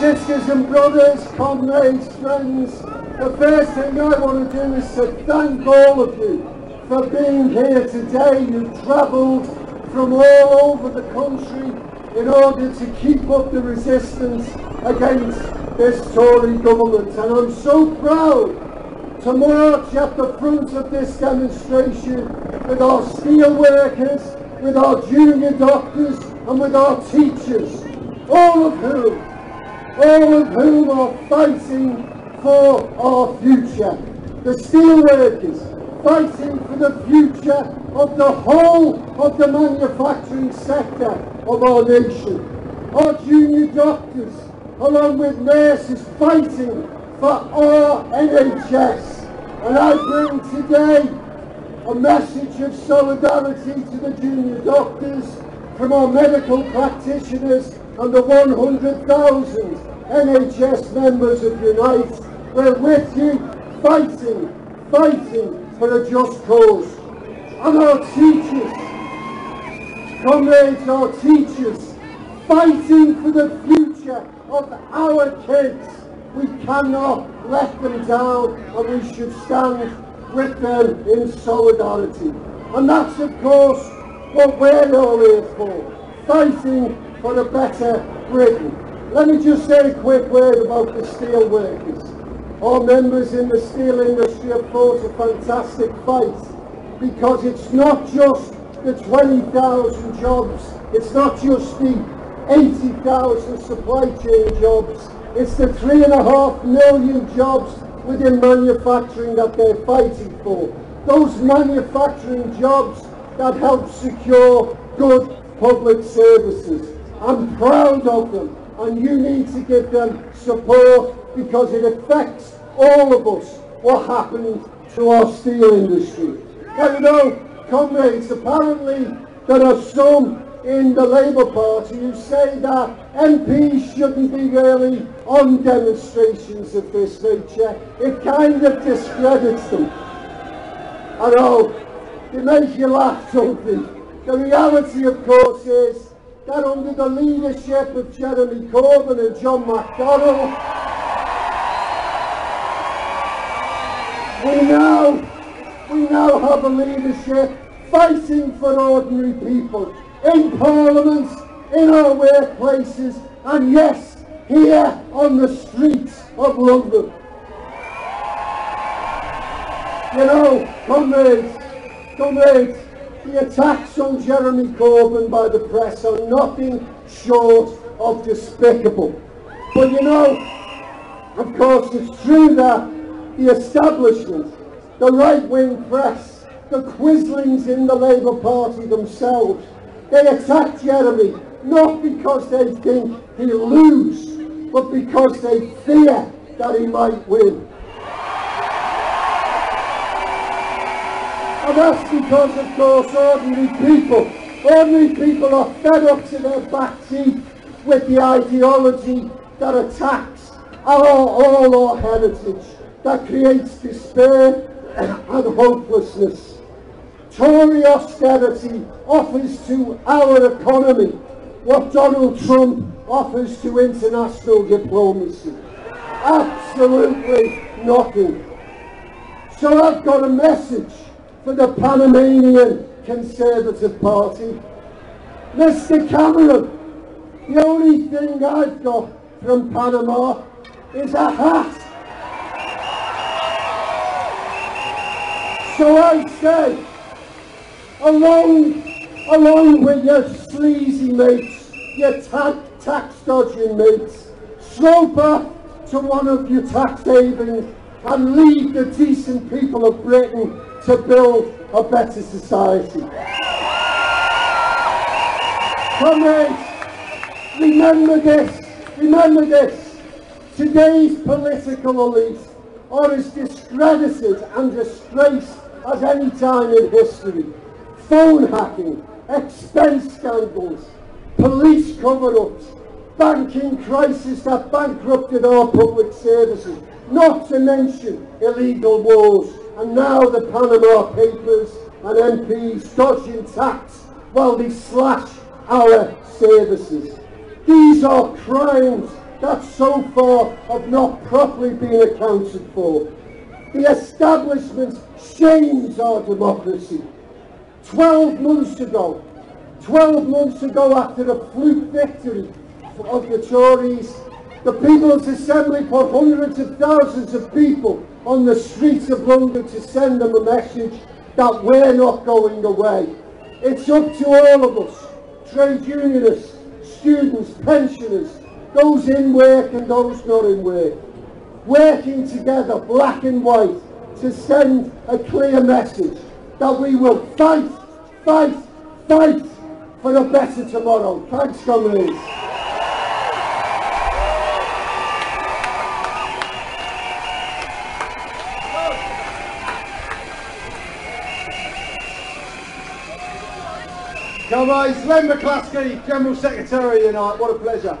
sisters and brothers, comrades, friends, the first thing I want to do is to thank all of you for being here today. You've travelled from all over the country in order to keep up the resistance against this Tory government. And I'm so proud to march at the front of this demonstration with our steel workers, with our junior doctors and with our teachers, all of whom, all of whom are fighting for our future. The steel workers fighting for the future of the whole of the manufacturing sector of our nation. Our junior doctors, along with nurses, fighting for our NHS. And I bring today a message of solidarity to the junior doctors from our medical practitioners and the 100,000 NHS members of Unite. We're with you, fighting, fighting for a just cause. And our teachers, comrades, our teachers, fighting for the future of our kids. We cannot let them down and we should stand with them in solidarity. And that's of course what we're all here for, fighting for a better Britain. Let me just say a quick word about the steel workers. Our members in the steel industry have fought a fantastic fight because it's not just the 20,000 jobs, it's not just the 80,000 supply chain jobs, it's the three and a half million jobs within manufacturing that they're fighting for. Those manufacturing jobs that help secure good public services. I'm proud of them and you need to give them support because it affects all of us what happened to our steel industry. But you know, comrades, apparently there are some in the Labour Party who say that MPs shouldn't be really on demonstrations of this nature. It kind of discredits them. I know, it makes you laugh, something. The reality, of course, is that under the leadership of Jeremy Corbyn and John McDonnell, we now, we now have a leadership fighting for ordinary people in parliaments, in our workplaces, and yes, here on the streets of London. You know, comrades, comrades, the attacks on Jeremy Corbyn by the press are nothing short of despicable. But you know, of course, it's true that the establishment, the right-wing press, the quislings in the Labour Party themselves, they attack Jeremy not because they think he'll lose, but because they fear that he might win. And that's because, of course, ordinary people, ordinary people are fed up to their back teeth with the ideology that attacks our, all our heritage, that creates despair and hopelessness. Tory austerity offers to our economy what Donald Trump offers to international diplomacy. Absolutely nothing. So I've got a message for the Panamanian Conservative Party. Mr Cameron, the only thing I've got from Panama is a hat. So I say, along, along with your sleazy mates, your ta tax dodging mates, slope up to one of your tax havens and lead the decent people of Britain to build a better society. Comrades, remember this, remember this. Today's political elites are as discredited and disgraced as any time in history. Phone hacking, expense scandals, police cover-ups, banking crisis that bankrupted our public services, not to mention illegal wars, and now the Panama Papers and MPs dodging tax while they slash our services. These are crimes that so far have not properly been accounted for. The establishment shames our democracy. Twelve months ago, 12 months ago after a fluke victory of the Tories, the People's Assembly put hundreds of thousands of people on the streets of London to send them a message that we're not going away. It's up to all of us, trade unionists, students, pensioners, those in work and those not in work, working together, black and white, to send a clear message that we will fight, fight, fight for a better tomorrow. Thanks, comrades. Comrades, Len McCluskey, General Secretary, and what a pleasure.